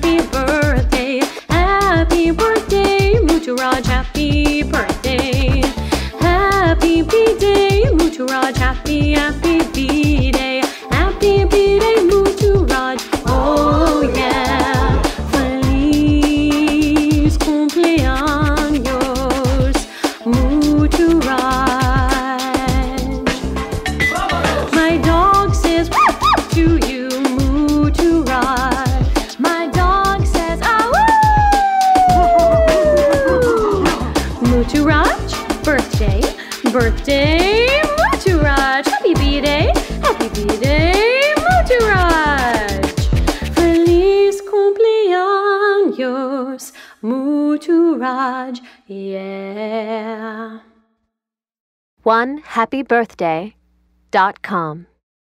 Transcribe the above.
happy birthday, happy birthday, Muturaj, happy birthday. Muturaj. Birthday, birthday, Muturaj. Happy B-Day, happy B-Day, Muturaj. Feliz cumpleaños, Muturaj, yeah. One happy birthday dot com.